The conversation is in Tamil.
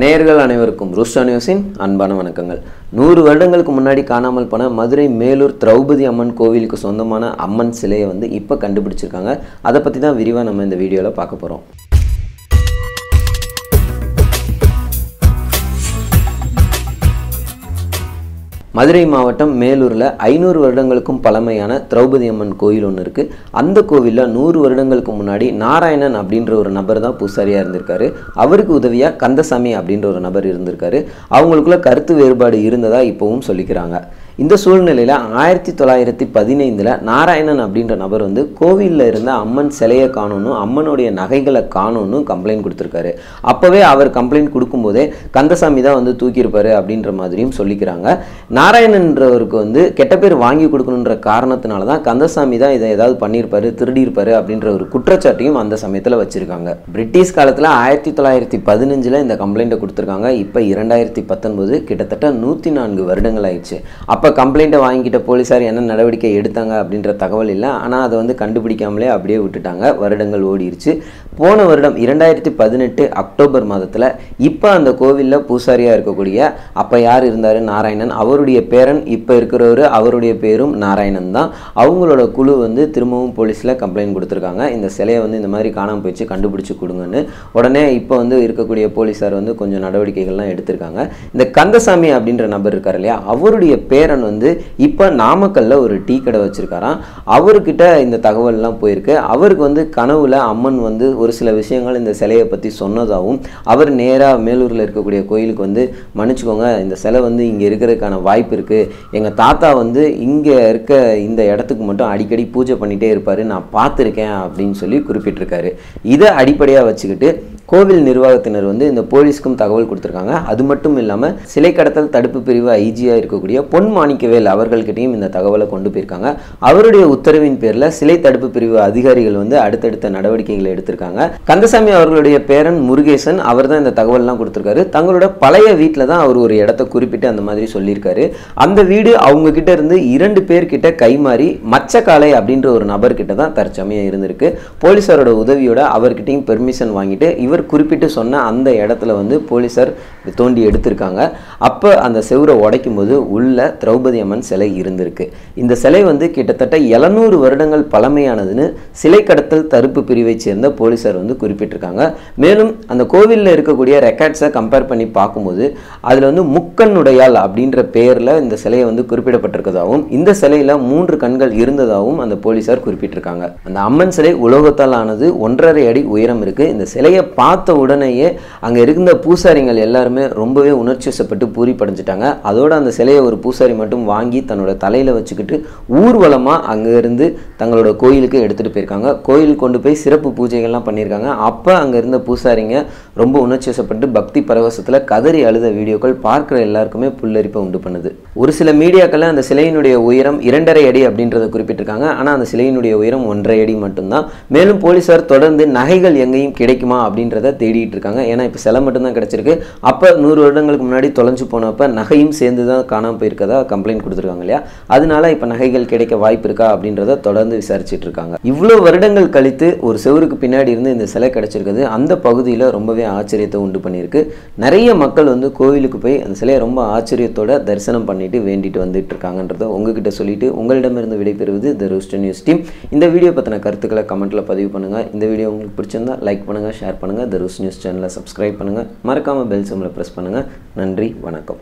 நேயர்கள் அனைவருக்கும் ருஷ்டா நியூஸின் அன்பான வணக்கங்கள். நூறு வருடங்களுக்கு முன்னாடி காணாமல் போன மதுரை மேலூர் திரௌபதி அம்மன் கோவிலுக்கு சொந்தமான அம்மன் சிலையை வந்து இப்போ கண்டுபிடிச்சிருக்காங்க. அதை பற்றி தான் விரிவாக நம்ம இந்த வீடியோவில் பார்க்க போகிறோம் மதுரை மாவட்டம் மேலூரில் ஐநூறு வருடங்களுக்கும் பழமையான திரௌபதி அம்மன் கோயில் ஒன்று இருக்குது அந்த கோவிலில் நூறு வருடங்களுக்கு முன்னாடி நாராயணன் அப்படின்ற ஒரு நபர் தான் பூசாரியாக இருந்திருக்காரு. அவருக்கு உதவியாக கந்தசாமி அப்படின்ற ஒரு நபர் இருந்திருக்காரு. அவங்களுக்குள்ள கருத்து வேறுபாடு இருந்ததாக இப்போவும் சொல்லிக்கிறாங்க. இந்த சூழ்நிலையில் ஆயிரத்தி தொள்ளாயிரத்தி பதினைந்தில் நாராயணன் அப்படின்ற நபர் வந்து கோவிலில் இருந்த அம்மன் சிலையை காணணும் அம்மனுடைய நகைகளை காணணும் கம்ப்ளைண்ட் கொடுத்துருக்காரு. அப்போவே அவர் கம்ப்ளைண்ட் கொடுக்கும்போதே கந்தசாமி தான் வந்து தூக்கியிருப்பாரு அப்படின்ற மாதிரியும் சொல்லிக்கிறாங்க. நாராயணன்றவருக்கு வந்து கெட்ட பேர் வாங்கி கொடுக்கணுன்ற காரணத்தினால தான் கந்தசாமி தான் இதை ஏதாவது பண்ணியிருப்பார் திருடியிருப்பார் அப்படின்ற ஒரு குற்றச்சாட்டையும் அந்த சமயத்தில் வச்சுருக்காங்க. பிரிட்டிஷ் காலத்தில் ஆயிரத்தி தொள்ளாயிரத்தி பதினஞ்சில் இந்த கம்ப்ளைண்ட்டை கொடுத்துருக்காங்க. இப்போ இரண்டாயிரத்தி பத்தொன்பது கிட்டத்தட்ட நூற்றி நான்கு வருடங்கள் ஆயிடுச்சு. அப்போ கம்ப்ளைண்ட்டை வாங்கிக்கிட்ட போலீஸார் என்ன நடவடிக்கை எடுத்தாங்க அப்படின்ற தகவல் இல்லை. ஆனால் அதை வந்து கண்டுபிடிக்காமலே அப்படியே விட்டுட்டாங்க. வருடங்கள் ஓடிருச்சு. போன வருடம் இரண்டாயிரத்தி பதினெட்டு அக்டோபர் மாதத்தில் இப்போ அந்த கோவிலில் பூசாரியாக இருக்கக்கூடிய அப்போ யார் இருந்தார்? நாராயணன். அவருடைய பேரன் இப்போ இருக்கிறவர் அவருடைய பேரும் நாராயணன் தான். அவங்களோட குழு வந்து திரும்பவும் போலீஸில் கம்ப்ளைண்ட் கொடுத்துருக்காங்க. இந்த சிலையை வந்து இந்த மாதிரி காணாமல் போயிடுச்சு கண்டுபிடிச்சி கொடுங்கன்னு. உடனே இப்போ வந்து இருக்கக்கூடிய போலீஸார் வந்து கொஞ்சம் நடவடிக்கைகள்லாம் எடுத்திருக்காங்க. இந்த கந்தசாமி அப்படின்ற நபர் இருக்கார் இல்லையா? அவருடைய பேரன் வந்து இப்போ நாமக்கல்ல ஒரு டீ கடை வச்சிருக்காராம். அவர்கிட்ட இந்த தகவல்லாம் போயிருக்கு. அவருக்கு வந்து கனவுல அம்மன் வந்து ஒரு சில விஷயங்கள் இந்த சிலையை பற்றி சொன்னதாகவும் அவர் நேராக மேலூரில் இருக்கக்கூடிய கோயிலுக்கு வந்து மன்னிச்சுக்கோங்க இந்த சிலை வந்து இங்கே இருக்கிறதுக்கான வாய்ப்பு இருக்குது எங்கள் தாத்தா வந்து இங்கே இருக்க இந்த இடத்துக்கு மட்டும் அடிக்கடி பூஜை பண்ணிகிட்டே இருப்பார். நான் பார்த்துருக்கேன் அப்படின்னு சொல்லி குறிப்பிட்டிருக்காரு. இதை அடிப்படையாக வச்சுக்கிட்டு கோவில் நிர்வாகத்தினர் வந்து இந்த போலீஸ்க்கும் தகவல் கொடுத்துருக்காங்க. அது மட்டும் இல்லாமல் சிலை கடத்தல் தடுப்பு பிரிவு ஐஜியாக இருக்கக்கூடிய பொன் மாணிக்கவேல் அவர்கள்கிட்டையும் இந்த தகவலை கொண்டு போயிருக்காங்க. அவருடைய உத்தரவின் பேரில் சிலை தடுப்பு பிரிவு அதிகாரிகள் வந்து அடுத்தடுத்த நடவடிக்கைகளை எடுத்திருக்காங்க. கந்தசாமி அவர்களுடைய பேரன் முருகேசன் அவர் தான் இந்த தகவல்லாம் கொடுத்துருக்காரு. தங்களோட பழைய வீட்டில் தான் அவர் ஒரு இடத்த குறிப்பிட்டு அந்த மாதிரி சொல்லியிருக்காரு. அந்த வீடு அவங்க கிட்ட இருந்து இரண்டு பேர்கிட்ட கைமாறி மச்சக்காலை அப்படின்ற ஒரு நபர்கிட்ட தான் தற்சமயம் இருந்திருக்கு. போலீஸாரோட உதவியோட அவர்கிட்டையும் பெர்மிஷன் வாங்கிட்டு இவர் இவர் குறிப்பிட்டு சொன்ன அந்த இடத்துல வந்து போலீஸார் தோண்டி எடுத்திருக்காங்க. அப்போ அந்த செவரை உடைக்கும் போது உள்ள திரௌபதி அம்மன் சிலை இருந்திருக்கு. இந்த சிலை வந்து கிட்டத்தட்ட எழுநூறு வருடங்கள் பழமையானதுன்னு சிலை கடத்தல் தடுப்பு பிரிவை சேர்ந்த போலீஸார் வந்து குறிப்பிட்டிருக்காங்க. மேலும் அந்த கோவிலில் இருக்கக்கூடிய ரெக்கார்ட்ஸை கம்பேர் பண்ணி பார்க்கும்போது அதில் வந்து முக்கண்ணுடையால் அப்படின்ற பெயரில் இந்த சிலையை வந்து குறிப்பிடப்பட்டிருக்கதாகவும் இந்த சிலையில் மூன்று கண்கள் இருந்ததாகவும் அந்த போலீஸார் குறிப்பிட்டிருக்காங்க. அந்த அம்மன் சிலை உலோகத்தால் ஆனது ஒன்றரை அடி உயரம் இருக்குது இந்த சிலையை பார்த்த உடனேயே அங்கே இருந்த பூசாரிங்கள் எல்லாருமே ரொம்பவே உணர்ச்சிவசப்பட்டு பூரி பூரிப்படைஞ்சிட்டாங்க அதோடு அந்த சிலையை ஒரு பூசாரி மட்டும் வாங்கி தன்னோட தலையில் வச்சுக்கிட்டு ஊர்வலமாக அங்கே இருந்து தங்களோட கோயிலுக்கு எடுத்துகிட்டு போயிருக்காங்க. கோயில் கொண்டு போய் சிறப்பு பூஜைகள்லாம் பண்ணியிருக்காங்க. அப்போ அங்கே இருந்த பூசாரிங்க ரொம்ப உணர்ச்சி வசப்பட்டு பக்தி பரவசத்தில் கதறி அழுத வீடியோக்கள் பார்க்குற எல்லாருக்குமே புல்லரிப்பை உண்டு பண்ணுது. ஒரு சில மீடியாக்களில் அந்த சிலையினுடைய உயரம் இரண்டரை அடி அப்படின்றத குறிப்பிட்டிருக்காங்க. ஆனால் அந்த சிலையினுடைய உயரம் ஒன்றரை அடி மட்டும்தான். மேலும் போலீஸார் தொடர்ந்து நகைகள் எங்கேயும் கிடைக்குமா அப்படின்றத தேடிட்டு இருக்காங்க. ஏன்னா இப்போ சிலை மட்டும்தான் கிடச்சிருக்கு. அப்போ நூறு வருடங்களுக்கு முன்னாடி தொலைஞ்சு போனப்போ நகையும் சேர்ந்து தான் காணாமல் போயிருக்கதா கம்ப்ளைண்ட் கொடுத்துருக்காங்க இல்லையா? அதனால இப்போ நகைகள் கிடைக்க வாய்ப்பு இருக்கா அப்படின்றத தொடர்ந்து விசாரிச்சுட்டு இருக்காங்க. இவ்வளோ வருடங்கள் கழித்து ஒரு செவருக்கு பின்னாடி இருந்து இந்த சிலை கிடச்சிருக்குது. அந்த பகுதியில் ரொம்பவே ஆச்சரியத்தை உண்டு பண்ணியிருக்கு. நிறைய மக்கள் வந்து கோவிலுக்கு போய் அந்த சிலையை ரொம்ப ஆச்சரியத்தோட தரிசனம் பண்ணிட்டு வேண்டிட்டு வந்துட்டு இருக்காங்கன்றத உங்ககிட்ட சொல்லிட்டு உங்களிடமிருந்து விடைபெறுவது த ரூஸ்டர் நியூஸ் டீம் இந்த வீடியோ பற்றின கருத்துக்களை கமெண்ட்டில் பதிவு பண்ணுங்கள் இந்த வீடியோ உங்களுக்கு பிடிச்சிருந்தா லைக் பண்ணுங்கள் ஷேர் பண்ணுங்கள் தருஷ் ரூஸ் நியூஸ் சேனலை சப்ஸ்கிரைப் பண்ணுங்கள் மறக்காமல் பெல் சிம்மில் ப்ரெஸ் பண்ணுங்கள் நன்றி வணக்கம்.